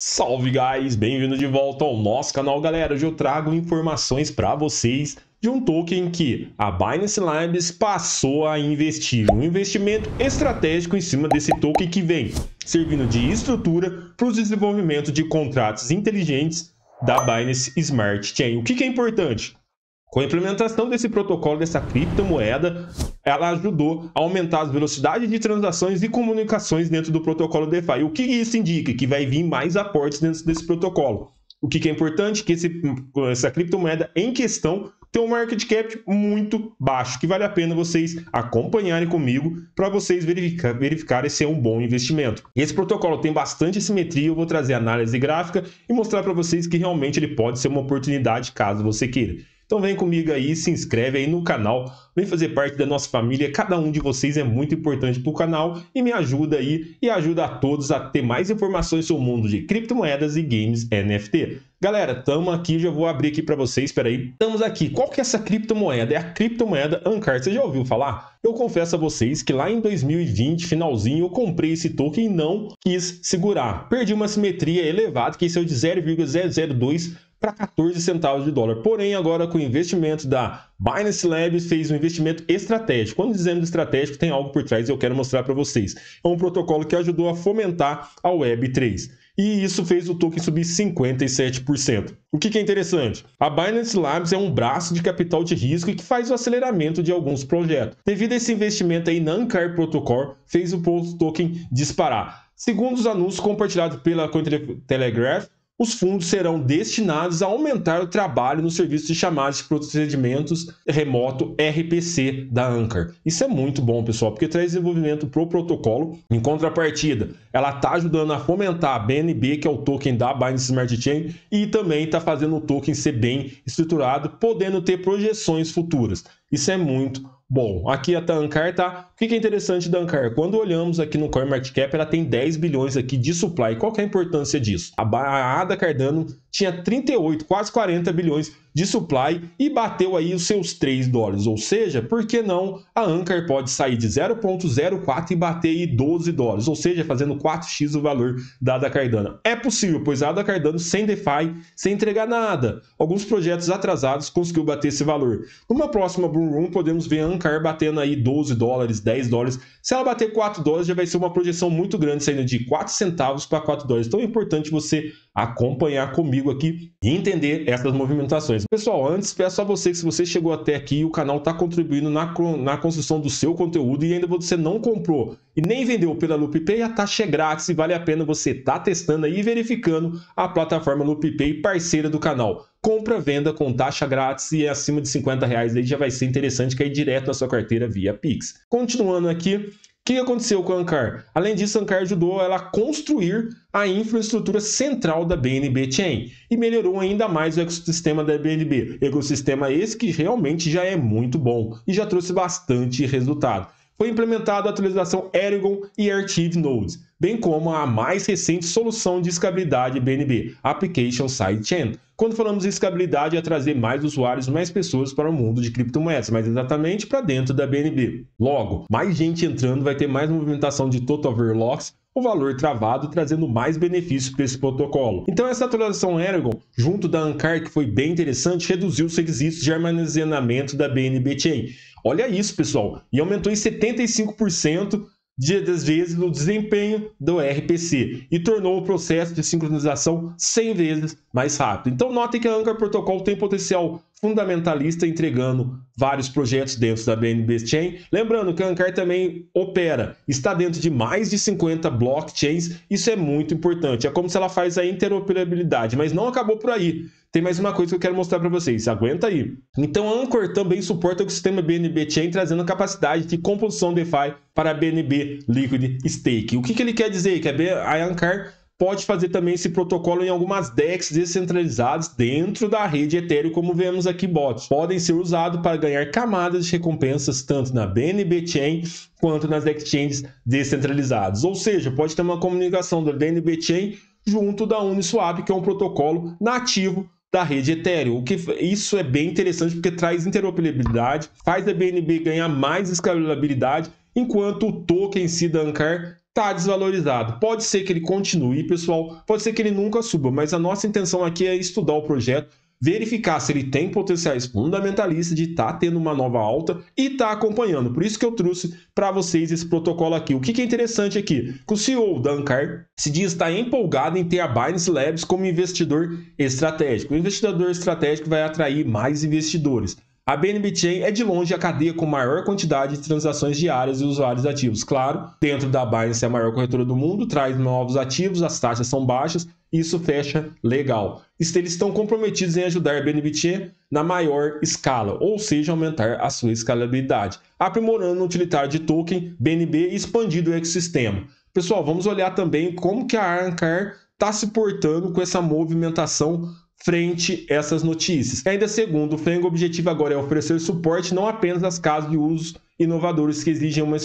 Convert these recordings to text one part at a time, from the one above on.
Salve guys, bem-vindo de volta ao nosso canal galera, hoje eu trago informações para vocês de um token que a Binance Labs passou a investir, um investimento estratégico em cima desse token que vem servindo de estrutura para o desenvolvimento de contratos inteligentes da Binance Smart Chain. O que, que é importante? Com a implementação desse protocolo, dessa criptomoeda, ela ajudou a aumentar as velocidades de transações e comunicações dentro do protocolo DeFi. O que isso indica? Que vai vir mais aportes dentro desse protocolo. O que é importante? Que esse, essa criptomoeda em questão tem um market cap muito baixo, que vale a pena vocês acompanharem comigo para vocês verificar, verificarem se é um bom investimento. Esse protocolo tem bastante simetria, eu vou trazer análise gráfica e mostrar para vocês que realmente ele pode ser uma oportunidade caso você queira. Então vem comigo aí, se inscreve aí no canal, vem fazer parte da nossa família. Cada um de vocês é muito importante para o canal e me ajuda aí e ajuda a todos a ter mais informações sobre o mundo de criptomoedas e games NFT. Galera, estamos aqui, já vou abrir aqui para vocês, espera aí. Estamos aqui. Qual que é essa criptomoeda? É a criptomoeda Ancar. Você já ouviu falar? Eu confesso a vocês que lá em 2020, finalzinho, eu comprei esse token e não quis segurar. Perdi uma simetria elevada, que isso é de 0,002 para 14 centavos de dólar. Porém, agora com o investimento da Binance Labs fez um investimento estratégico. Quando dizemos estratégico, tem algo por trás e eu quero mostrar para vocês. É um protocolo que ajudou a fomentar a Web3 e isso fez o token subir 57%. O que, é interessante? A Binance Labs é um braço de capital de risco que faz o aceleramento de alguns projetos. Devido a esse investimento aí na Ancar Protocol, fez o token disparar. Segundo os anúncios compartilhados pela Cointelegraph, os fundos serão destinados a aumentar o trabalho no serviço de chamadas de procedimentos remoto RPC da Anchor. Isso é muito bom, pessoal, porque traz desenvolvimento para o protocolo. Em contrapartida, ela está ajudando a fomentar a BNB, que é o token da Binance Smart Chain, e também está fazendo o token ser bem estruturado, podendo ter projeções futuras. Isso é muito Bom, aqui a Tancar tá. O que é interessante da Ancar? Quando olhamos aqui no CoinMarketCap, ela tem 10 bilhões aqui de supply. Qual é a importância disso? A ADA Cardano tinha 38, quase 40 bilhões de supply e bateu aí os seus 3 dólares. Ou seja, por que não a Anchor pode sair de 0.04 e bater aí 12 dólares? Ou seja, fazendo 4x o valor da ADA Cardano. É possível, pois a ADA Cardano sem DeFi, sem entregar nada. Alguns projetos atrasados conseguiu bater esse valor. Numa próxima Boom Room, podemos ver a Anchor batendo aí 12 dólares, 10 dólares. Se ela bater 4 dólares, já vai ser uma projeção muito grande, saindo de 4 centavos para 4 dólares. Então é importante você acompanhar comigo aqui e entender essas movimentações. Pessoal, antes peço a você que se você chegou até aqui, o canal está contribuindo na, na construção do seu conteúdo e ainda você não comprou e nem vendeu pela LoopPay, a taxa é grátis e vale a pena você estar tá testando aí e verificando a plataforma LoopPay parceira do canal. Compra, venda com taxa grátis e acima de 50 reais aí já vai ser interessante cair direto na sua carteira via Pix. Continuando aqui, que aconteceu com a Ankar? Além disso, a Ankar ajudou ela a construir a infraestrutura central da BNB Chain e melhorou ainda mais o ecossistema da BNB. Ecossistema esse que realmente já é muito bom e já trouxe bastante resultado. Foi implementada a atualização Eragon e Archive Nodes, bem como a mais recente solução de escalabilidade BNB, Application Sidechain. Quando falamos em escalabilidade, é trazer mais usuários, mais pessoas para o mundo de criptomoedas, mas exatamente para dentro da BNB. Logo, mais gente entrando vai ter mais movimentação de total overlocks, o valor travado, trazendo mais benefícios para esse protocolo. Então essa atualização Eragon, junto da Ancar, que foi bem interessante, reduziu os requisitos de armazenamento da BNB Chain. Olha isso, pessoal, e aumentou em 75% das vezes no desempenho do RPC e tornou o processo de sincronização 100 vezes mais rápido. Então notem que a Anchor Protocol tem potencial fundamentalista entregando vários projetos dentro da BNB Chain. Lembrando que a Ancar também opera, está dentro de mais de 50 blockchains, isso é muito importante. É como se ela faz a interoperabilidade, mas não acabou por aí. Tem mais uma coisa que eu quero mostrar para vocês, aguenta aí. Então a Anchor também suporta o sistema BNB Chain, trazendo capacidade de composição DeFi para a BNB Liquid Stake. O que, que ele quer dizer? Que a Anchor pode fazer também esse protocolo em algumas DEX descentralizadas dentro da rede Ethereum, como vemos aqui bots. Podem ser usados para ganhar camadas de recompensas tanto na BNB Chain quanto nas exchanges descentralizadas. Ou seja, pode ter uma comunicação da BNB Chain junto da Uniswap, que é um protocolo nativo da rede Ethereum. O que isso é bem interessante porque traz interoperabilidade, faz a BNB ganhar mais escalabilidade, enquanto o token em si da está desvalorizado. Pode ser que ele continue, pessoal, pode ser que ele nunca suba, mas a nossa intenção aqui é estudar o projeto, verificar se ele tem potenciais fundamentalistas de estar tá tendo uma nova alta e estar tá acompanhando. Por isso que eu trouxe para vocês esse protocolo aqui. O que, que é interessante aqui? Que o CEO da se diz estar empolgado em ter a Binance Labs como investidor estratégico. O investidor estratégico vai atrair mais investidores. A BNB Chain é de longe a cadeia com maior quantidade de transações diárias e usuários ativos. Claro, dentro da Binance é a maior corretora do mundo, traz novos ativos, as taxas são baixas, isso fecha legal. Eles estão comprometidos em ajudar a BNB Chain na maior escala, ou seja, aumentar a sua escalabilidade, aprimorando o utilitário de token BNB e expandindo o ecossistema. Pessoal, vamos olhar também como que a Ancar está se portando com essa movimentação frente a essas notícias. Ainda segundo o Feng, o objetivo agora é oferecer suporte não apenas às casas de usos inovadores que exigem uma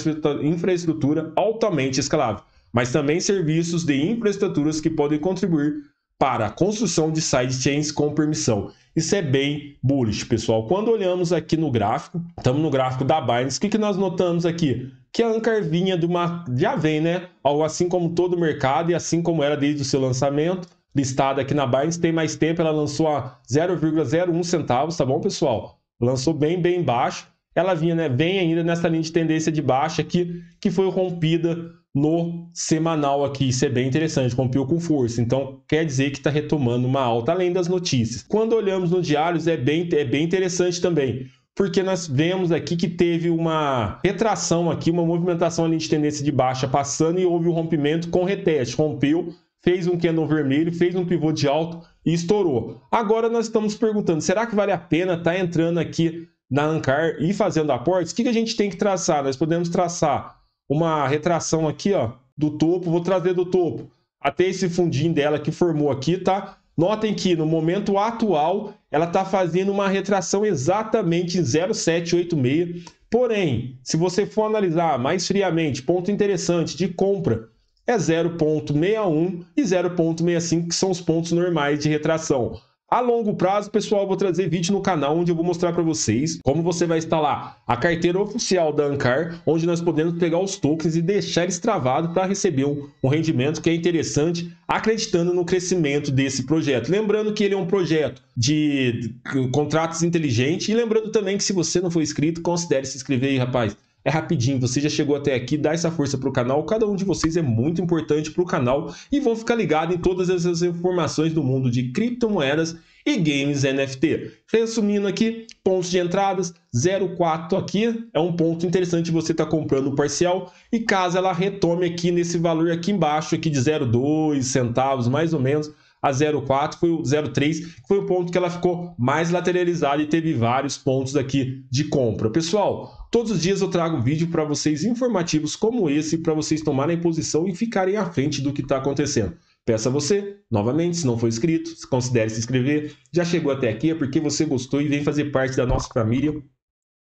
infraestrutura altamente escalável, mas também serviços de infraestruturas que podem contribuir para a construção de sidechains com permissão. Isso é bem bullish, pessoal. Quando olhamos aqui no gráfico, estamos no gráfico da Binance, o que, que nós notamos aqui? Que a Ancar vinha de uma. Já vem, né? Algo assim como todo o mercado e assim como era desde o seu lançamento listada aqui na Binance tem mais tempo, ela lançou a 0,01 centavos, tá bom, pessoal? Lançou bem, bem baixo. Ela vinha, né, vem ainda nessa linha de tendência de baixa aqui, que foi rompida no semanal aqui. Isso é bem interessante, rompeu com força. Então, quer dizer que está retomando uma alta, além das notícias. Quando olhamos no diários, é bem, é bem interessante também porque nós vemos aqui que teve uma retração aqui, uma movimentação ali de tendência de baixa passando e houve um rompimento com reteste, rompeu fez um candle vermelho, fez um pivô de alto e estourou. Agora nós estamos perguntando, será que vale a pena estar tá entrando aqui na Ancar e fazendo aportes? O que, que a gente tem que traçar? Nós podemos traçar uma retração aqui, ó, do topo, vou trazer do topo até esse fundinho dela que formou aqui, tá? Notem que no momento atual ela está fazendo uma retração exatamente em 0,786. Porém, se você for analisar mais friamente, ponto interessante de compra é 0,61 e 0,65, que são os pontos normais de retração. A longo prazo, pessoal, eu vou trazer vídeo no canal onde eu vou mostrar para vocês como você vai instalar a carteira oficial da Ancar, onde nós podemos pegar os tokens e deixar eles travados para receber um, um, rendimento que é interessante, acreditando no crescimento desse projeto. Lembrando que ele é um projeto de contratos inteligentes e lembrando também que se você não for inscrito, considere se inscrever aí, rapaz. É rapidinho, você já chegou até aqui, dá essa força para o canal. Cada um de vocês é muito importante para o canal e vão ficar ligados em todas essas informações do mundo de criptomoedas e games NFT. Resumindo aqui, pontos de entradas, 0,4 aqui é um ponto interessante você estar tá comprando o parcial e caso ela retome aqui nesse valor aqui embaixo aqui de 0,2 centavos mais ou menos, a 0,4 foi o 0,3, que foi o ponto que ela ficou mais lateralizada e teve vários pontos aqui de compra. Pessoal, Todos os dias eu trago vídeo para vocês informativos como esse para vocês tomarem posição e ficarem à frente do que está acontecendo. Peço a você, novamente, se não for inscrito, considere se inscrever. Já chegou até aqui é porque você gostou e vem fazer parte da nossa família,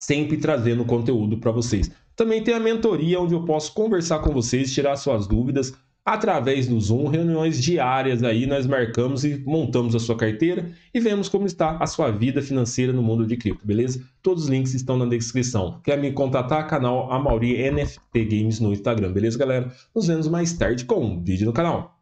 sempre trazendo conteúdo para vocês. Também tem a mentoria onde eu posso conversar com vocês, tirar suas dúvidas, através do Zoom, reuniões diárias aí, nós marcamos e montamos a sua carteira e vemos como está a sua vida financeira no mundo de cripto, beleza? Todos os links estão na descrição. Quer me contatar? Canal Amauri NFT Games no Instagram, beleza, galera? Nos vemos mais tarde com um vídeo no canal.